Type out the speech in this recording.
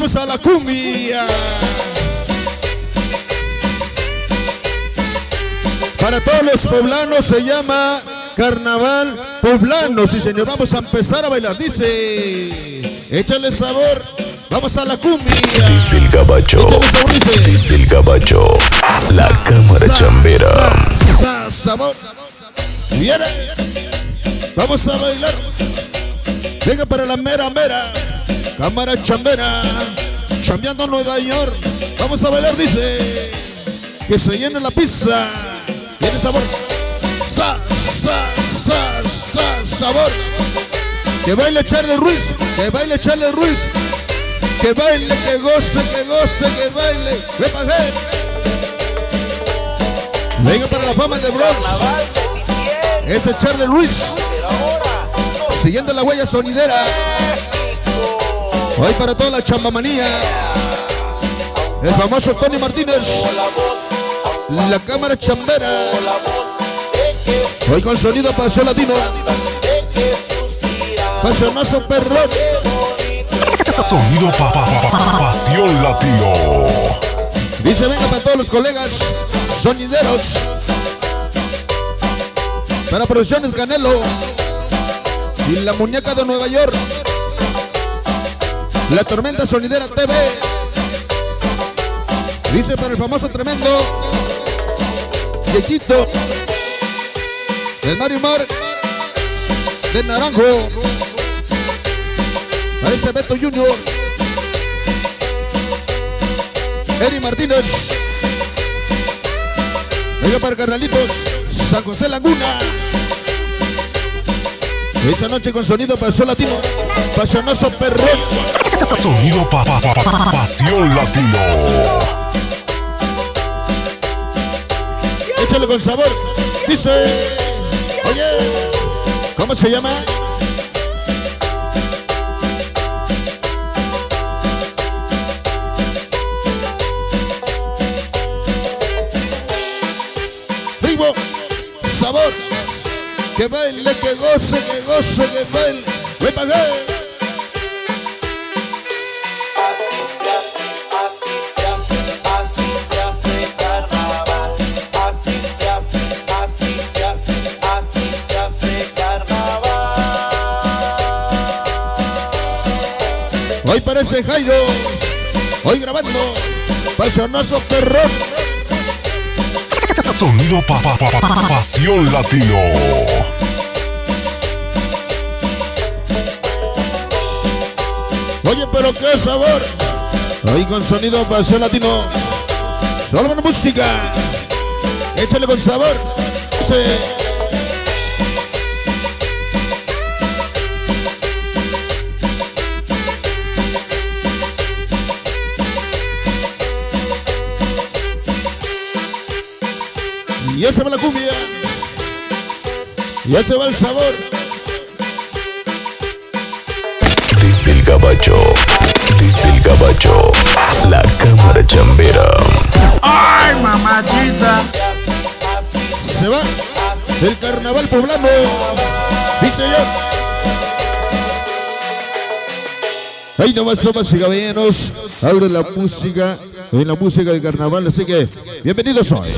Vamos a la cumbia. Para todos los poblanos se llama Carnaval Poblano. Sí, señor. Vamos a empezar a bailar. Dice, échale sabor. Vamos a la cumbia. Dice el sabor, dice. El gabacho. La cámara Sa- chambera. sa- sa- sabor. Viene. Vamos a bailar. Venga para la mera mera. Cámara chambera. Chambeando Nueva York. Vamos a bailar, dice. Que se llene la pizza. Tiene sabor. Sa, sa, sa, sa, sabor. Que baile Charlie Ruiz. Que baile Charlie Ruiz. Que baile, que goce, que goce, que baile. Ve pa' ver. Venga para la fama de Bronx. Ese es Charlie Ruiz. Siguiendo la huella sonidera. Hoy para toda la chambamanía. El famoso Tony Martínez. La cámara chambera. Hoy con sonido paseo latino. Pasionazo perrón. Sonido pa, pa, pa, pa- pasión latino. Dice, venga para todos los colegas sonideros. Para Producciones Canelo. Y la muñeca de Nueva York. La Tormenta Sonidera TV. Dice para el famoso tremendo. Yequito. El Mario Mar. De Naranjo. Para ese Beto Junior. Eri Martínez. Venga para Carnalitos. San José Laguna. Esta noche con sonido pasó latino. Pasionazo perrón. Sonido pa, pa, pa, pa- pasión latino. Échale con sabor. Dice. Oye. ¿Cómo se llama? Primo. Sabor. Que baile, que goce, que goce, que baile. Ve pa' Hoy parece Jairo. Hoy grabando. Pasionazo perrón. Sonido pa, pa, pa, pa- pasión latino. Oye, pero qué sabor. Hoy con sonido pasión latino. Solo con música. Échale con sabor. Sí. Ya se va la cumbia. Ya se va el sabor. Dice el gabacho. Dice el gabacho. La cámara chambera. ¡Ay, mamachita! Se va el carnaval poblano. Dice yo. Ahí nomás, damas y caballeros. Abre la música. En la música del carnaval. Así que, bienvenidos hoy.